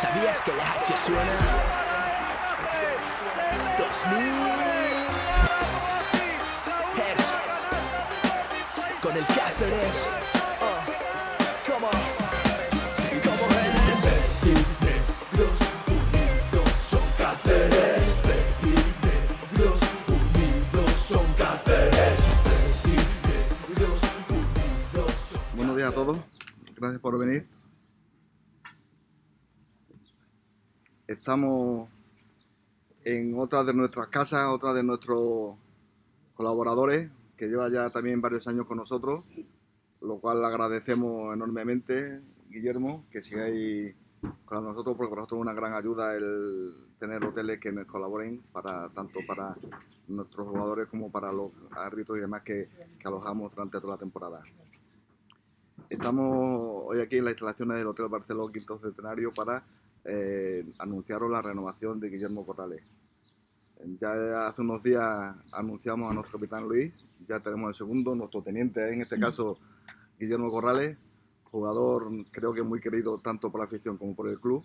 ¿Sabías que la H suena? 2000 Es con el Cáceres. Como, unidos son unidos son Cáceres. Buenos días a todos, gracias por venir. Estamos en otra de nuestras casas, otra de nuestros colaboradores, que lleva ya también varios años con nosotros, lo cual agradecemos enormemente, Guillermo, que sigáis con nosotros, porque para nosotros es una gran ayuda el tener hoteles que nos colaboren, para, tanto para nuestros jugadores como para los árbitros y demás que, alojamos durante toda la temporada. Estamos hoy aquí en las instalaciones del Hotel Barceló Quinto Centenario para eh, anunciaros la renovación de Guillermo Corrales. Ya hace unos días anunciamos a nuestro capitán Luis, ya tenemos el segundo, nuestro teniente, en este caso Guillermo Corrales, jugador creo que muy querido tanto por la afición como por el club.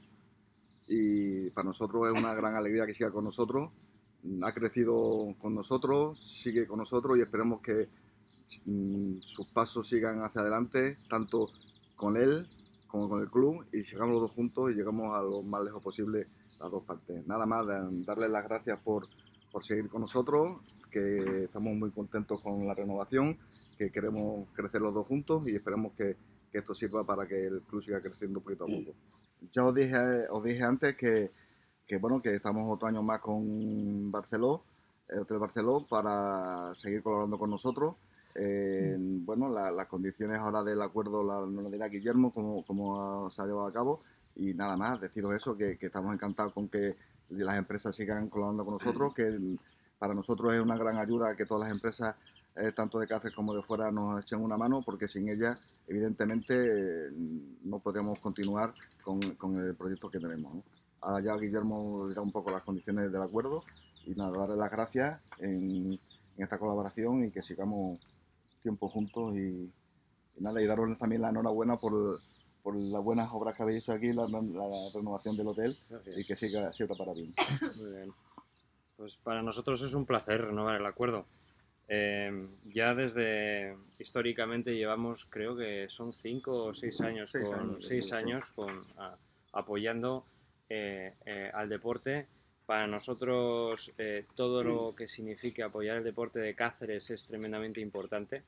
Y para nosotros es una gran alegría que siga con nosotros. Ha crecido con nosotros, sigue con nosotros y esperemos que mm, sus pasos sigan hacia adelante, tanto con él como con el club, y llegamos los dos juntos y llegamos a lo más lejos posible las dos partes. Nada más darles las gracias por, por seguir con nosotros, que estamos muy contentos con la renovación, que queremos crecer los dos juntos y esperemos que, que esto sirva para que el club siga creciendo poquito a poco. Ya os dije, os dije antes que, que, bueno, que estamos otro año más con Barceló, el Hotel Barceló, para seguir colaborando con nosotros. Eh, bueno, la- las condiciones ahora del acuerdo la- nos lo dirá Guillermo, cómo, cómo se ha llevado a cabo. Y nada más, deciros eso, que, que estamos encantados con que las empresas sigan colaborando con nosotros, que para nosotros es una gran ayuda que todas las empresas, eh, tanto de Cáceres como de fuera, nos echen una mano, porque sin ellas, evidentemente, eh, no podríamos continuar con, con el proyecto que tenemos. ¿no? Ahora ya Guillermo dirá un poco las condiciones del acuerdo y nada, darle las gracias en, en esta colaboración y que sigamos tiempo juntos y, y nada, y daros también la enhorabuena por, por las buenas obras que habéis hecho aquí, la, la renovación del hotel y que siga siempre para bien. Muy bien. Pues para nosotros es un placer renovar el acuerdo. Eh, ya desde históricamente llevamos, creo que son cinco o seis años, Seis con, años, seis años con, a- apoyando eh, eh, al deporte. Para nosotros eh, todo lo que signifique apoyar el deporte de Cáceres es tremendamente importante.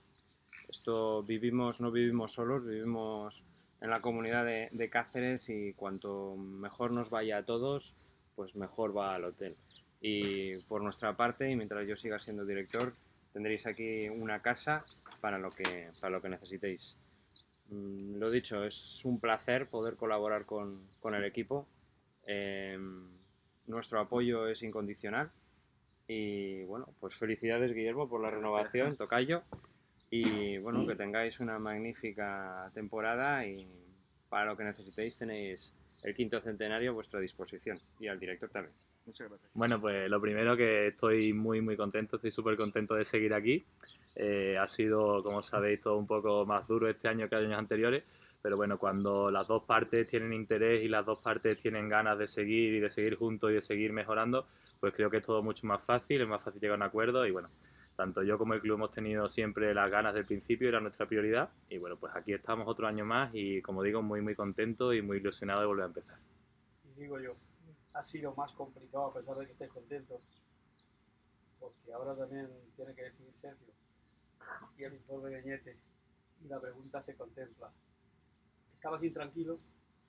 Esto vivimos, no vivimos solos, vivimos en la comunidad de, de Cáceres y cuanto mejor nos vaya a todos, pues mejor va al hotel. Y por nuestra parte, y mientras yo siga siendo director, tendréis aquí una casa para lo que, para lo que necesitéis. Mm, Lo dicho, es un placer poder colaborar con, con el equipo. Em, nuestro apoyo es incondicional. Y bueno, pues felicidades Guillermo por la renovación, Tocayo. Y bueno, que tengáis una magnífica temporada y para lo que necesitéis tenéis el quinto centenario a vuestra disposición y al director también. Muchas gracias. Bueno, pues lo primero que estoy muy muy contento, estoy súper contento de seguir aquí. Eh, ha sido, como sabéis, todo un poco más duro este año que años anteriores, pero bueno, cuando las dos partes tienen interés y las dos partes tienen ganas de seguir y de seguir juntos y de seguir mejorando, pues creo que es todo mucho más fácil, es más fácil llegar a un acuerdo y bueno, tanto yo como el club hemos tenido siempre las ganas del principio, era nuestra prioridad y bueno, pues aquí estamos otro año más y como digo, muy muy contento y muy ilusionado de volver a empezar. Y digo yo, ha sido más complicado a pesar de que estés contento. Porque ahora también tiene que decidir Sergio. Y el informe de Ñete. Y la pregunta se contempla. ¿Estabas intranquilo?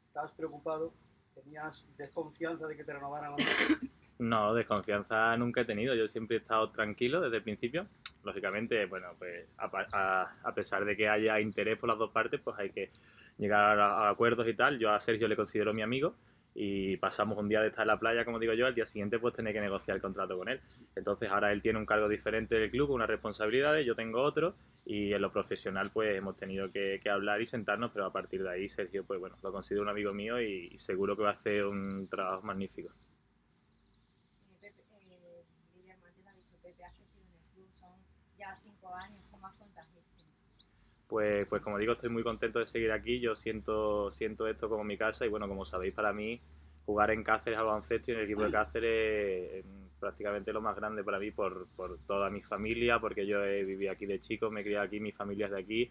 ¿Estabas preocupado? ¿Tenías desconfianza de que te renovaran o no? No, desconfianza nunca he tenido. Yo siempre he estado tranquilo desde el principio. Lógicamente, bueno, pues a, a- a pesar de que haya interés por las dos partes, pues hay que llegar a, a acuerdos y tal. Yo a Sergio le considero mi amigo y pasamos un día de estar en la playa, como digo yo, al día siguiente pues tener que negociar el contrato con él. Entonces ahora él tiene un cargo diferente del club, unas responsabilidades, yo tengo otro y en lo profesional pues hemos tenido que, hablar y sentarnos, pero a partir de ahí Sergio pues bueno, lo considero un amigo mío y, seguro que va a hacer un trabajo magnífico. Eh, ya cinco años, ¿cómo? Pues, pues como digo, estoy muy contento de seguir aquí. Yo siento, siento esto como mi casa y bueno, como sabéis, para mí jugar en Cáceres al baloncesto y en el equipo de Cáceres es prácticamente lo más grande para mí por, por toda mi familia, porque yo he vivido aquí de chico, me he criado aquí, mi familia es de aquí,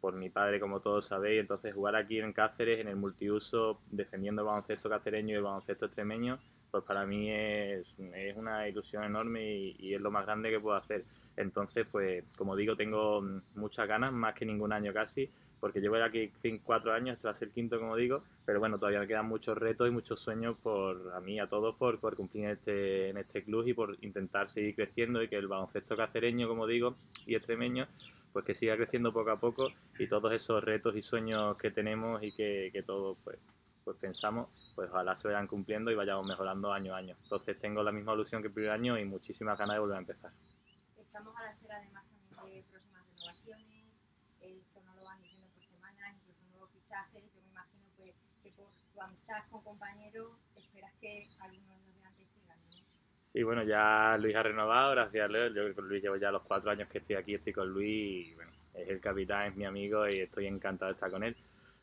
por mi padre, como todos sabéis. Entonces, jugar aquí en Cáceres, en el multiuso, defendiendo el baloncesto cacereño y el baloncesto extremeño, pues para mí es, es una ilusión enorme y, y es lo más grande que puedo hacer. Entonces, pues, como digo, tengo muchas ganas, más que ningún año casi, porque llevo ya aquí 4 años, va a ser el quinto, como digo, pero bueno, todavía me quedan muchos retos y muchos sueños por a mí, a todos, por, por cumplir en este, en este club y por intentar seguir creciendo y que el baloncesto cacereño, como digo, y extremeño, pues que siga creciendo poco a poco y todos esos retos y sueños que tenemos y que, que todos pues, pues pensamos, pues ojalá se vayan cumpliendo y vayamos mejorando año a año. Entonces tengo la misma ilusión que el primer año y muchísimas ganas de volver a empezar. Estamos a la espera además también de próximas renovaciones, esto no lo van diciendo por semana, incluso nuevos fichajes. Yo me imagino que por tu amistad con compañeros esperas que algunos de antes sigan, ¿no? Sí, bueno, ya Luis ha renovado, gracias a Leo. Yo con Luis llevo ya los cuatro años que estoy aquí, estoy con Luis y es el capitán, es mi amigo y estoy encantado de estar con él.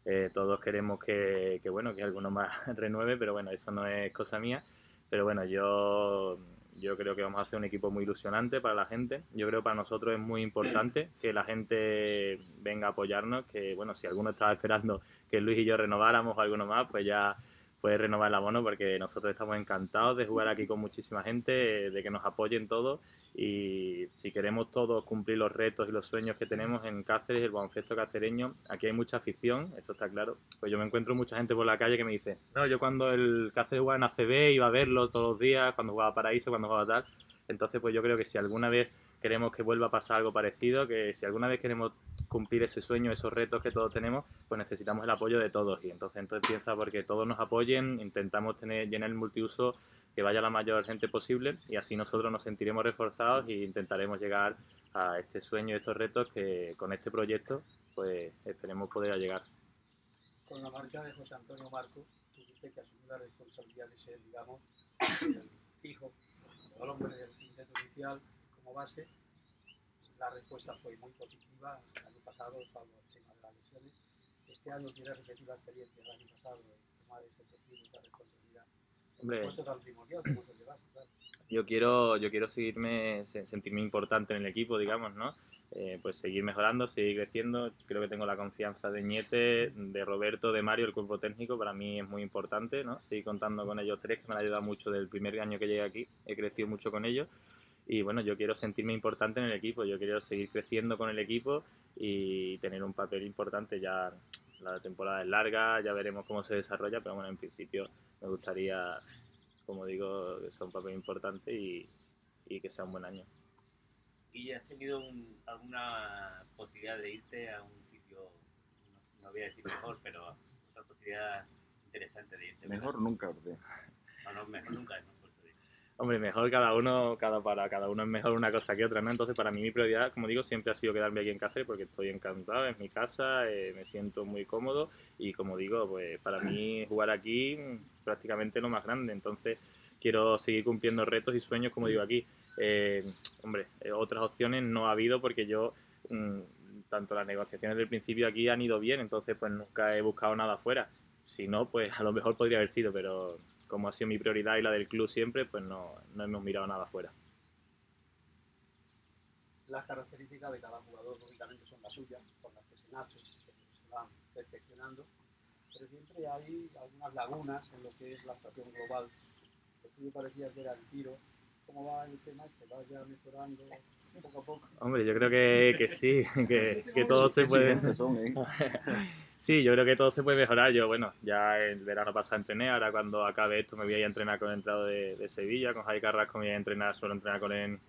Eh, todos queremos que, que, bueno, que alguno más renueve, pero bueno, eso no es cosa mía. Pero bueno, yo, yo creo que vamos a hacer un equipo muy ilusionante para la gente. Yo creo que para nosotros es muy importante que la gente venga a apoyarnos, que bueno, si alguno estaba esperando que Luis y yo renováramos o alguno más, pues ya puede renovar el abono porque nosotros estamos encantados de jugar aquí con muchísima gente, de que nos apoyen todos y si queremos todos cumplir los retos y los sueños que tenemos en Cáceres, el baloncesto cacereño, aquí hay mucha afición, eso está claro. Pues yo me encuentro mucha gente por la calle que me dice, no, yo cuando el Cáceres jugaba en ACB iba a verlo todos los días, cuando jugaba Paraíso, cuando jugaba tal. Entonces, pues yo creo que si alguna vez queremos que vuelva a pasar algo parecido, que si alguna vez queremos cumplir ese sueño, esos retos que todos tenemos, pues necesitamos el apoyo de todos. Y entonces, entonces empieza porque todos nos apoyen, intentamos tener, llenar el multiuso que vaya la mayor gente posible y así nosotros nos sentiremos reforzados e intentaremos llegar a este sueño estos retos que con este proyecto pues esperemos poder llegar. Con la marcha de José Antonio Marco, tuviste que asumir la responsabilidad de ser, digamos, el fijo, el hombre del quinteto inicial como base. La respuesta fue muy positiva. El año pasado, salvo el tema de las lesiones, este año quiere repetir la experiencia del año pasado de tomar ese testigo, responsabilidad. Hombre. Yo quiero, yo quiero seguirme, se- sentirme importante en el equipo, digamos, ¿no? Eh, pues seguir mejorando, seguir creciendo. Creo que tengo la confianza de Ñete, de Roberto, de Mario, el cuerpo técnico. Para mí es muy importante, ¿no? Seguir contando con ellos tres, que me han ayudado mucho del primer año que llegué aquí. He crecido mucho con ellos. Y bueno, yo quiero sentirme importante en el equipo. Yo quiero seguir creciendo con el equipo y tener un papel importante. Ya la temporada es larga, ya veremos cómo se desarrolla, pero bueno, en principio me gustaría como digo, que sea un papel importante y, y que sea un buen año. ¿Y has tenido un- alguna posibilidad de irte a un sitio, no, no voy a decir mejor, pero otra posibilidad interesante de irte? Mejor nunca, Orte. No, no, mejor nunca, no. Hombre, mejor cada uno, cada para cada uno es mejor una cosa que otra, ¿no? Entonces, para mí mi prioridad, como digo, siempre ha sido quedarme aquí en Cáceres porque estoy encantado, es mi casa, eh, me siento muy cómodo y como digo, pues para mí jugar aquí prácticamente lo más grande. Entonces, quiero seguir cumpliendo retos y sueños, como digo aquí. Eh, hombre, eh, otras opciones no ha habido porque yo mm, tanto las negociaciones del principio aquí han ido bien, entonces pues nunca he buscado nada afuera. Si no, pues a lo mejor podría haber sido, pero como ha sido mi prioridad y la del club siempre, pues no, no hemos mirado nada afuera. Las características de cada jugador, lógicamente, son las suyas, con las que se nace, que se van perfeccionando, pero siempre hay algunas lagunas en lo que es la actuación global. Lo tuyo parecía que era el tiro. ¿Cómo va el tema este? ¿Va ya mejorando poco a poco? Hombre, yo creo que, que sí, que, que todo se puede... Sí, yo creo que todo se puede mejorar. Yo, bueno, ya el verano pasado entrené, ahora cuando acabe esto me voy a entrenar con el entrado de, Sevilla, con Javi Carrasco me voy a entrenar, suelo entrenar con él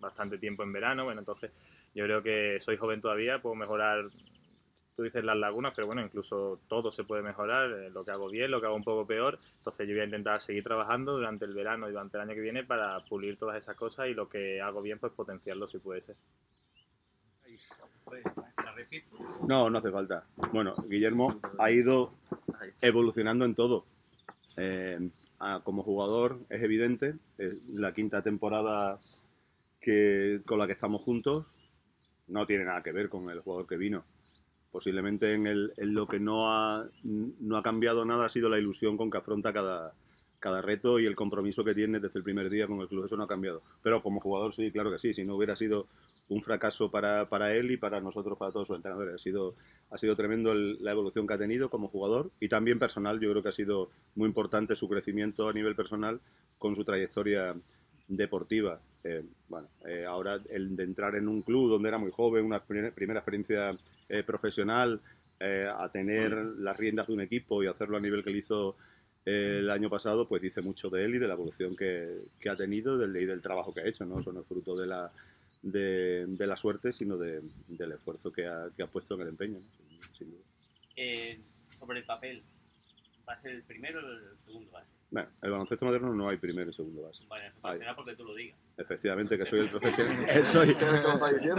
bastante tiempo en verano, bueno, entonces yo creo que soy joven todavía, puedo mejorar, tú dices las lagunas, pero bueno, incluso todo se puede mejorar, eh, lo que hago bien, lo que hago un poco peor, entonces yo voy a intentar seguir trabajando durante el verano y durante el año que viene para pulir todas esas cosas y lo que hago bien, pues potenciarlo si puede ser. No, no hace falta. Bueno, Guillermo ha ido evolucionando en todo. Eh, como jugador es evidente, la quinta temporada que, con la que estamos juntos no tiene nada que ver con el jugador que vino. posiblemente en, en lo que no ha, no ha cambiado nada ha sido la ilusión con que afronta cada, cada reto y el compromiso que tiene desde el primer día con el club. Eso no ha cambiado. Pero como jugador sí, claro que sí. Si no hubiera sido un fracaso para, para él y para nosotros, para todos sus entrenadores. Ha sido, ha sido tremendo el- la evolución que ha tenido como jugador y también personal. Yo creo que ha sido muy importante su crecimiento a nivel personal con su trayectoria deportiva. Eh, bueno, eh, ahora el de entrar en un club donde era muy joven, una primer- primera experiencia eh, profesional, eh, a tener las riendas de un equipo y hacerlo a nivel que lo hizo eh, el año pasado, pues dice mucho de él y de la evolución que, que ha tenido del, y del trabajo que ha hecho. ¿no? Eso no es fruto de la, de, de la suerte, sino de- del esfuerzo que ha, que ha puesto en el empeño. ¿no? Sin- sin duda. Eh, sobre el papel, ¿va a ser el primero o el segundo base? Bueno, el baloncesto moderno no hay primero y segundo base. Bueno, eso será porque tú lo digas. Efectivamente, que soy el profesional. Soy-.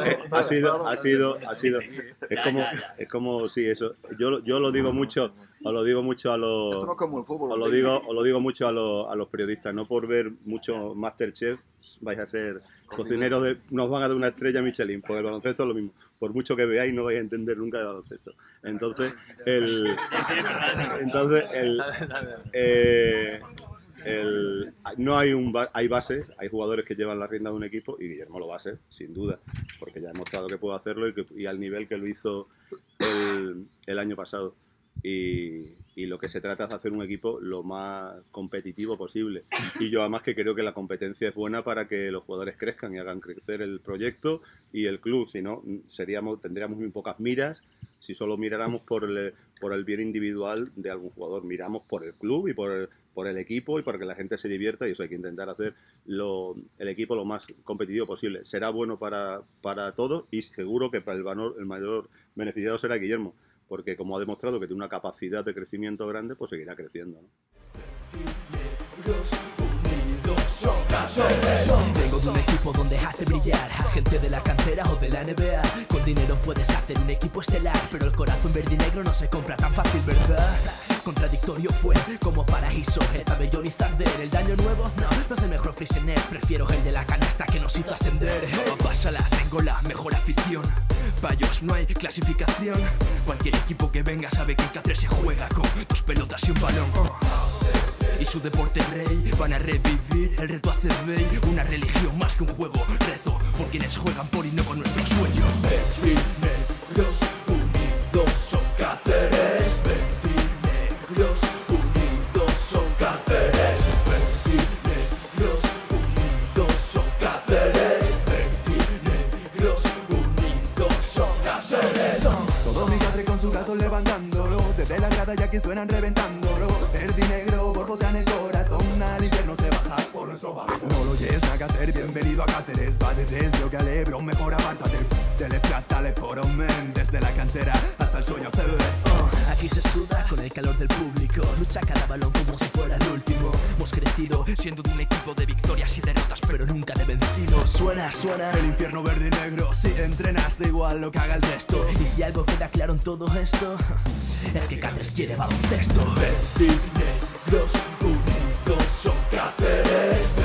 Eh, ha sido, ha sido, ha sido. Es como, es como, sí, eso. Yo, yo lo digo mucho, os lo digo mucho a Esto no los, es como el fútbol. os lo digo, os lo digo mucho a los, a los periodistas. No por ver mucho Masterchef vais a ser cocineros de, nos van a dar una estrella Michelin. Por el baloncesto es lo mismo. Por mucho que veáis, no vais a entender nunca de baloncesto. Entonces, el, entonces el, eh, el- no hay un ba- hay bases, hay jugadores que llevan la rienda de un equipo y Guillermo lo va a ser, sin duda, porque ya ha demostrado que puede hacerlo y, que, y al nivel que lo hizo el, el año pasado. Y, lo que se trata es de hacer un equipo lo más competitivo posible. Y yo además que creo que la competencia es buena para que los jugadores crezcan y hagan crecer el proyecto y el club, si no, seríamos, tendríamos muy pocas miras si solo miráramos por el, por el bien individual de algún jugador. Miramos por el club y por el, por el equipo y para que la gente se divierta y eso hay que intentar hacer lo- el equipo lo más competitivo posible. Será bueno para, para todos y seguro que para el, valor, el mayor beneficiado será Guillermo, porque como ha demostrado que tiene una capacidad de crecimiento grande, pues seguirá creciendo. ¿no? Vengo de un equipo donde hace brillar a gente de la cantera o de la NBA. Con dinero puedes hacer un equipo estelar, pero el corazón verde y negro no se compra tan fácil, ¿verdad? Contradictorio fue como paraíso, el pabellón y Zarder. El daño nuevo, no, no es el mejor Frisener. Prefiero el de la canasta que nos hizo ascender. Pásala, tengo la mejor afición. Payos, no hay clasificación. Cualquier equipo que venga sabe que en Cáceres se juega con dos pelotas y un balón. y su deporte rey van a revivir el reto ACB una religión más que un juego rezo por quienes juegan por y no con nuestros sueños Negros unidos con su gato levantándolo. Desde la grada ya que suenan reventándolo. Verde y negro borbotean el corazón. Al infierno se baja por nuestro barrio. No lo oyes a bienvenido a Cáceres. Va de deseo que alebro, mejor apártate. Teletrátale por men Desde la cantera el sueño CB Oh, Aquí se suda con el calor del público. Lucha cada balón como si fuera el último. Hemos crecido siendo de un equipo de victorias y derrotas Pero nunca de vencidos. Suena, suena El infierno verde y negro. Si entrenas da igual lo que haga el resto. Y si algo queda claro en todo esto Es que Cáceres quiere baloncesto. Negros unidos son Cáceres,